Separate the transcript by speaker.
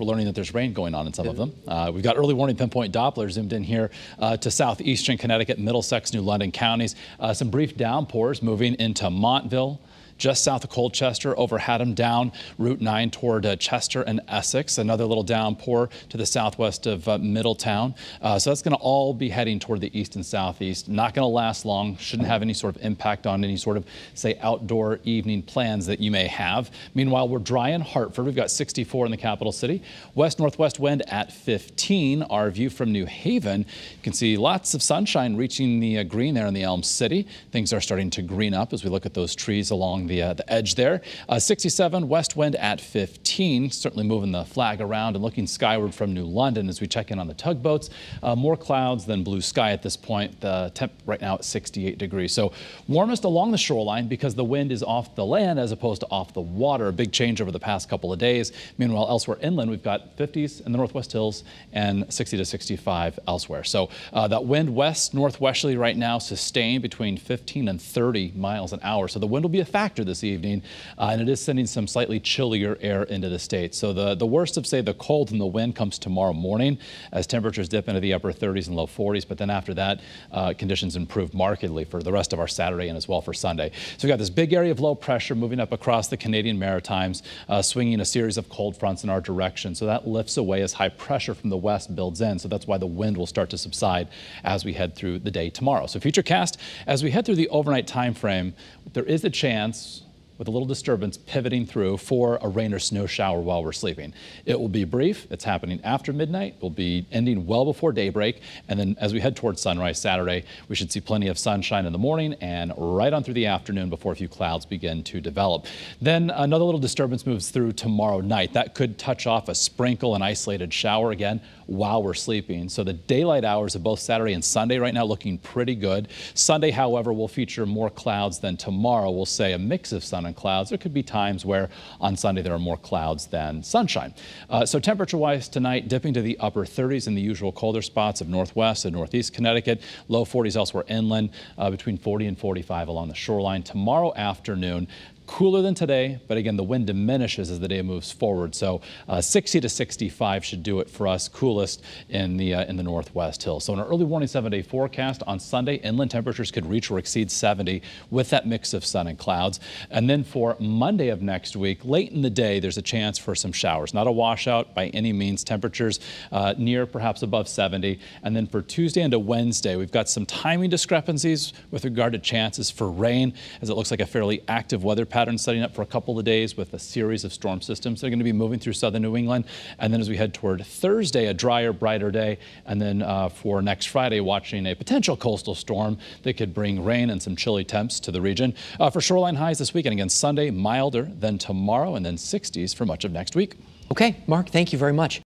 Speaker 1: we're learning that there's rain going on in some of them. Uh, we've got early warning pinpoint Doppler zoomed in here uh, to southeastern Connecticut, Middlesex, New London counties. Uh, some brief downpours moving into Montville just south of Colchester over Haddam down Route 9 toward uh, Chester and Essex. Another little downpour to the southwest of uh, Middletown. Uh, so that's going to all be heading toward the east and southeast. Not going to last long. Shouldn't have any sort of impact on any sort of, say, outdoor evening plans that you may have. Meanwhile, we're dry in Hartford. We've got 64 in the capital city. West northwest wind at 15. Our view from New Haven, you can see lots of sunshine reaching the uh, green there in the Elm City. Things are starting to green up as we look at those trees along the, uh, the edge there. Uh, 67 west wind at 15, certainly moving the flag around and looking skyward from New London as we check in on the tugboats. Uh, more clouds than blue sky at this point. The temp right now at 68 degrees. So warmest along the shoreline because the wind is off the land as opposed to off the water. A big change over the past couple of days. Meanwhile, elsewhere inland, we've got 50s in the Northwest Hills and 60 to 65 elsewhere. So uh, that wind west northwesterly right now sustained between 15 and 30 miles an hour. So the wind will be a factor this evening, uh, and it is sending some slightly chillier air into the state. So the, the worst of, say, the cold and the wind comes tomorrow morning as temperatures dip into the upper 30s and low 40s. But then after that, uh, conditions improve markedly for the rest of our Saturday and as well for Sunday. So we've got this big area of low pressure moving up across the Canadian Maritimes, uh, swinging a series of cold fronts in our direction. So that lifts away as high pressure from the west builds in. So that's why the wind will start to subside as we head through the day tomorrow. So futurecast, as we head through the overnight time frame, there is a chance with a little disturbance pivoting through for a rain or snow shower while we're sleeping. It will be brief. It's happening after midnight. It Will be ending well before daybreak. And then as we head towards sunrise Saturday, we should see plenty of sunshine in the morning and right on through the afternoon before a few clouds begin to develop. Then another little disturbance moves through tomorrow night. That could touch off a sprinkle and isolated shower again while we're sleeping. So the daylight hours of both Saturday and Sunday right now looking pretty good. Sunday, however, will feature more clouds than tomorrow. We'll say a mix of sun and clouds. There could be times where on Sunday there are more clouds than sunshine. Uh, so temperature-wise tonight, dipping to the upper 30s in the usual colder spots of northwest and northeast Connecticut, low 40s elsewhere inland, uh, between 40 and 45 along the shoreline. Tomorrow afternoon, Cooler than today, but again, the wind diminishes as the day moves forward. So uh, 60 to 65 should do it for us, coolest in the uh, in the northwest hills. So in an early warning seven-day forecast on Sunday, inland temperatures could reach or exceed 70 with that mix of sun and clouds. And then for Monday of next week, late in the day, there's a chance for some showers. Not a washout by any means. Temperatures uh, near perhaps above 70. And then for Tuesday into Wednesday, we've got some timing discrepancies with regard to chances for rain, as it looks like a fairly active weather pattern pattern setting up for a couple of days with a series of storm systems. They're going to be moving through southern New England. And then as we head toward Thursday, a drier, brighter day. And then uh, for next Friday, watching a potential coastal storm that could bring rain and some chilly temps to the region. Uh, for shoreline highs this weekend, again, Sunday, milder than tomorrow, and then 60s for much of next week.
Speaker 2: Okay, Mark, thank you very much.